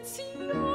It's you.